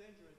danger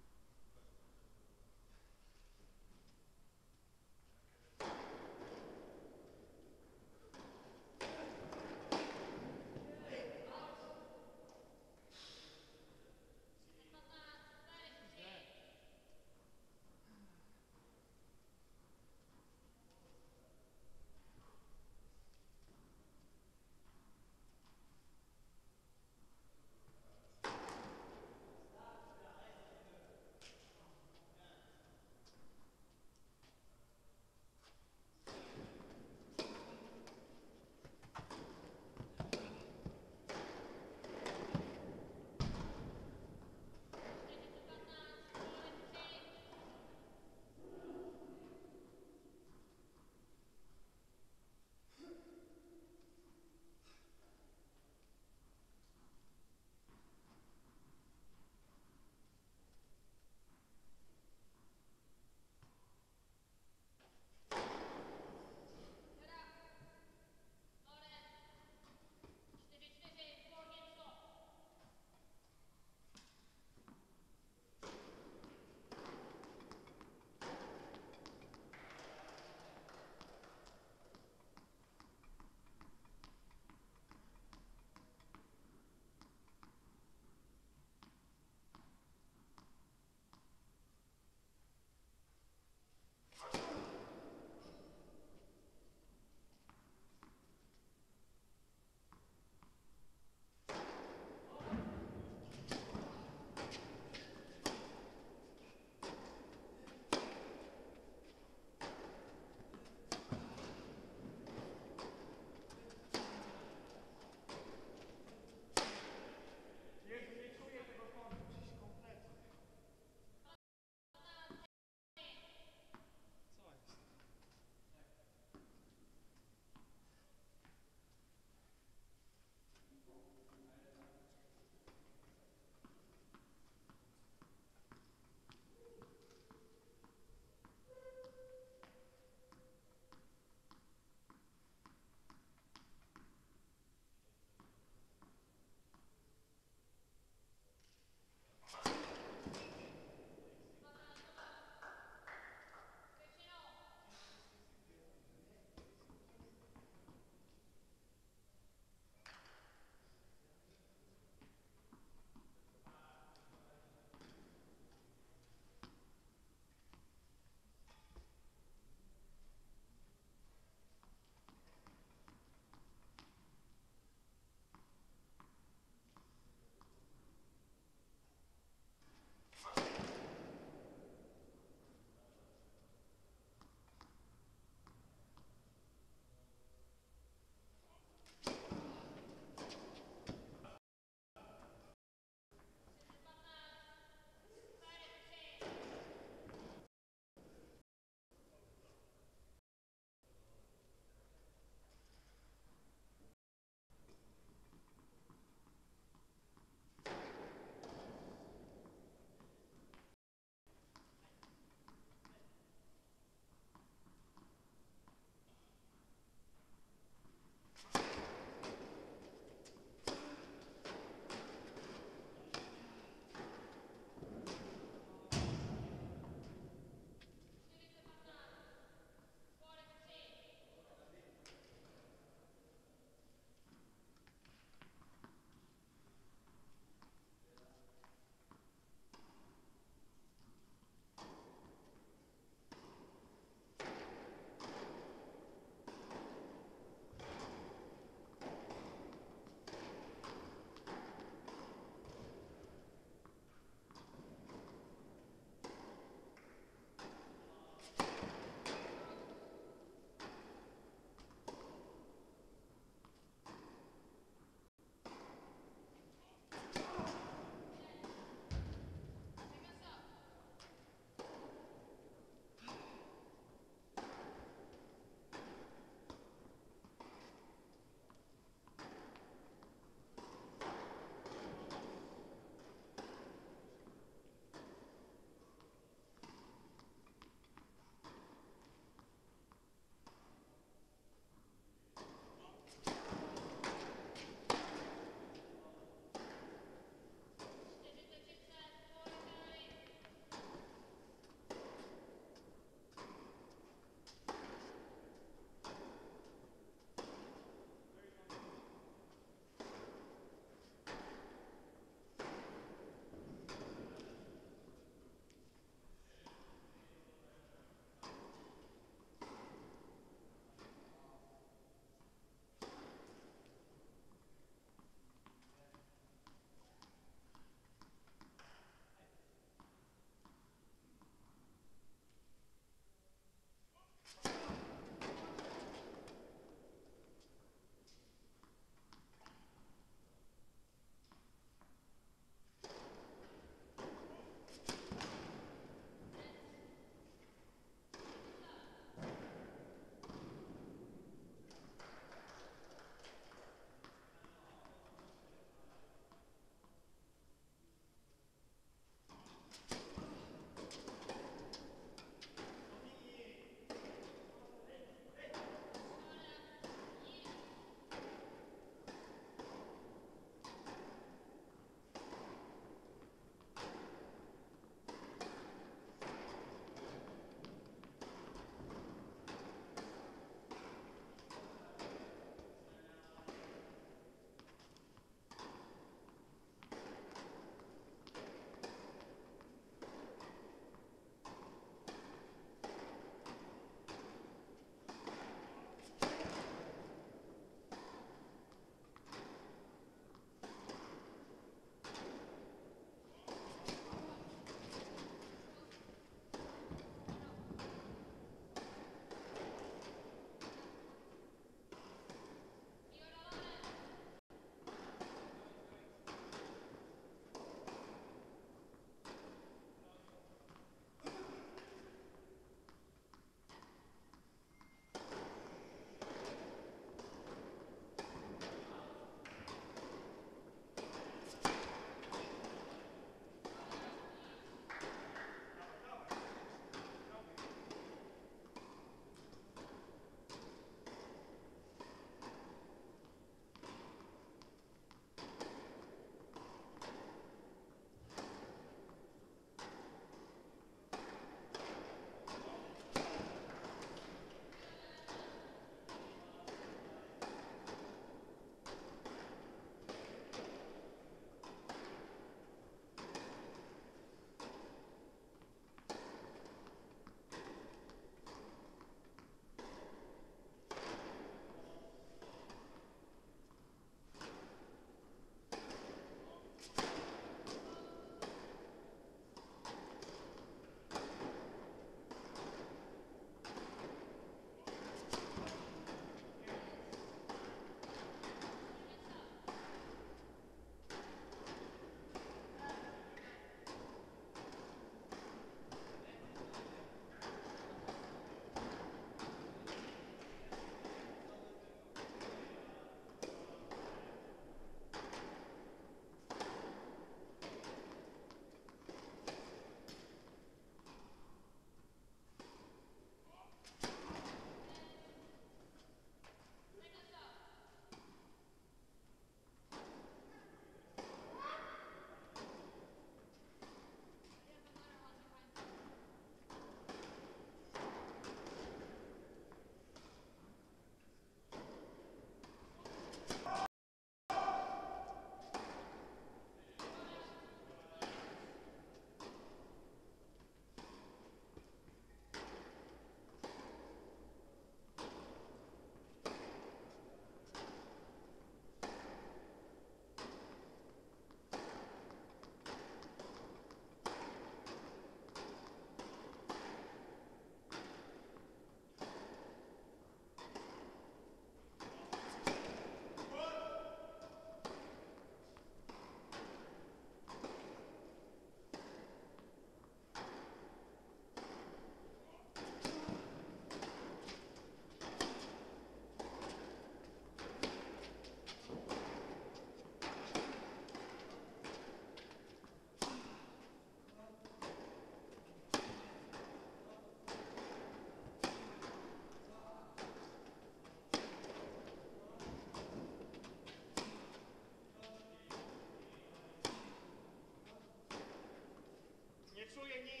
Czuję nie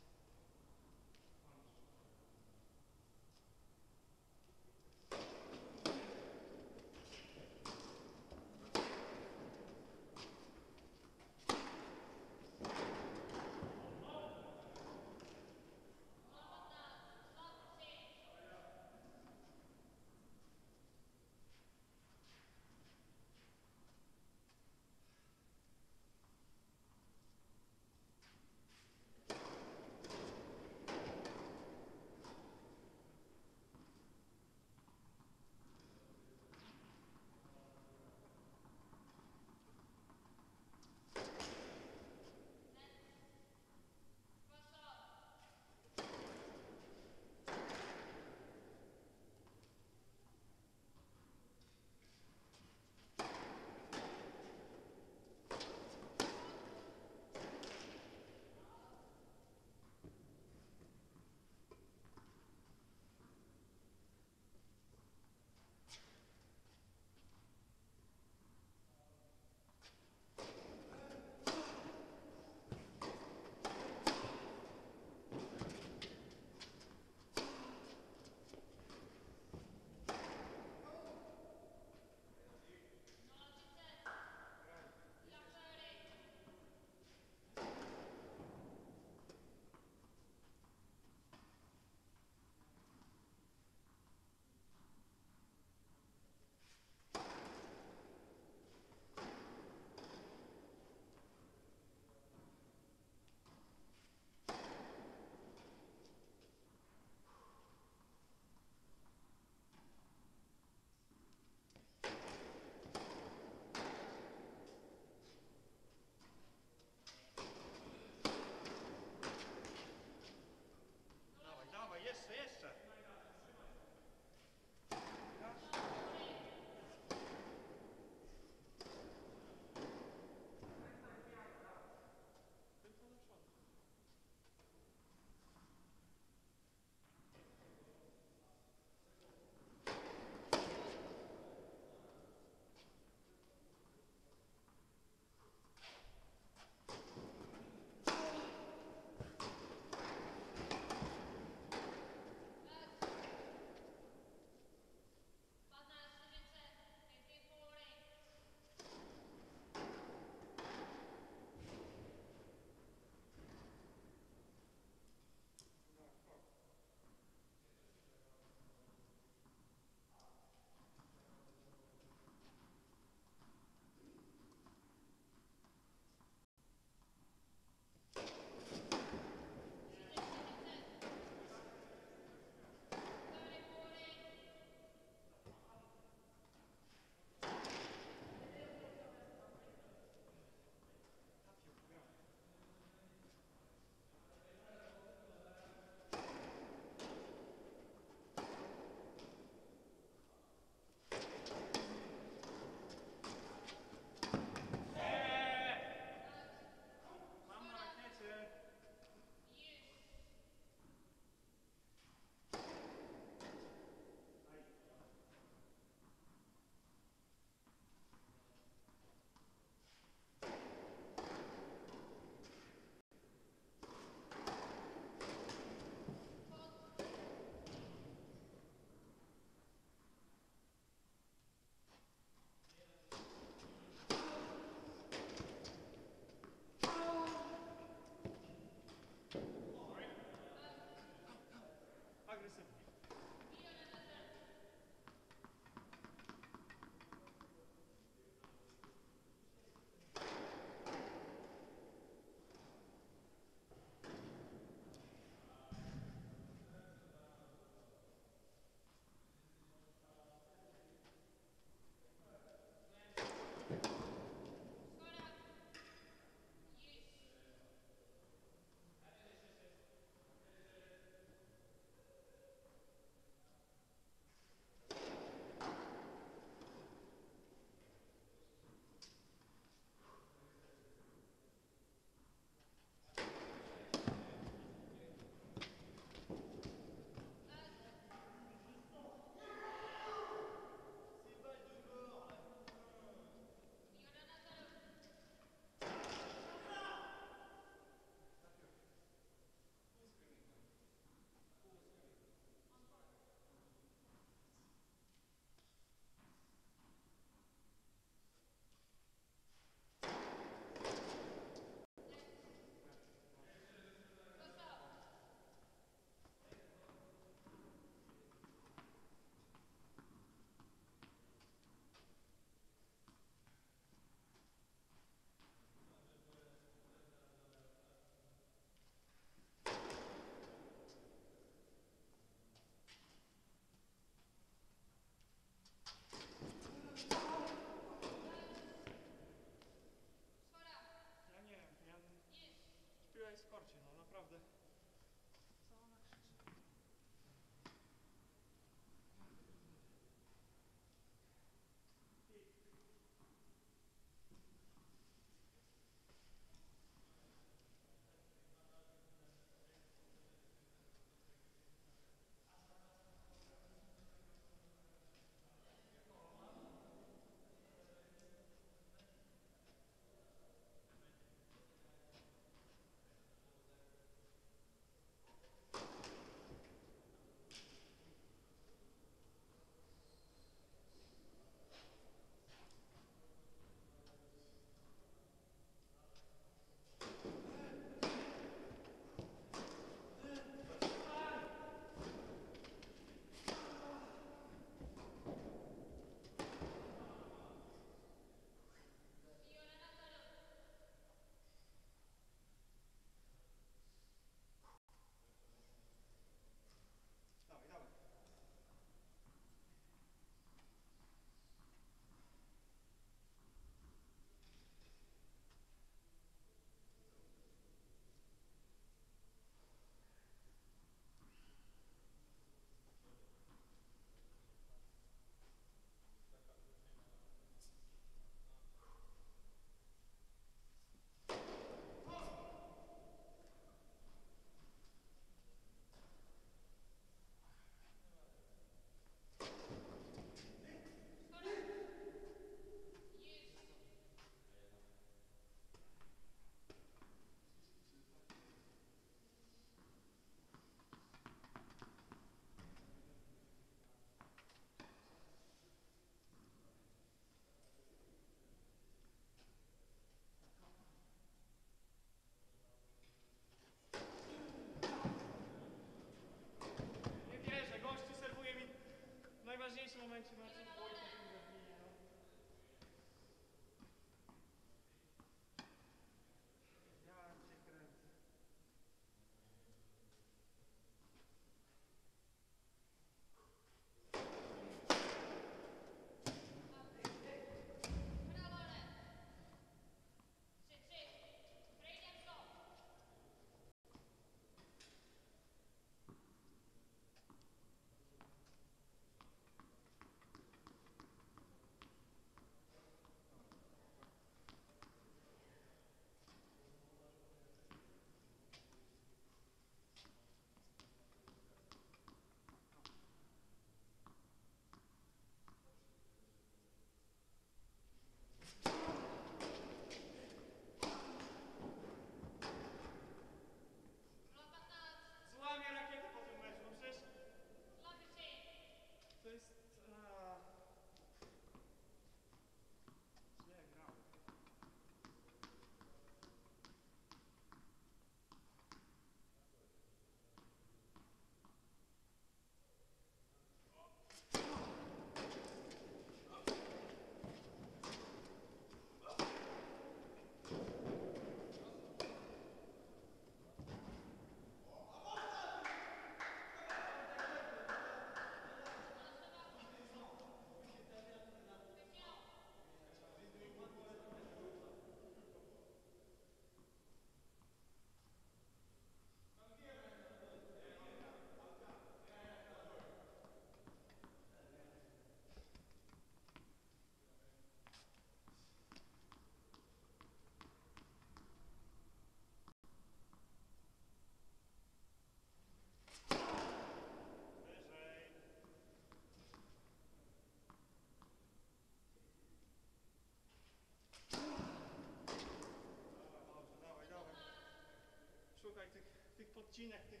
odcinek tych,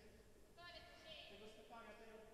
tego stepania, tej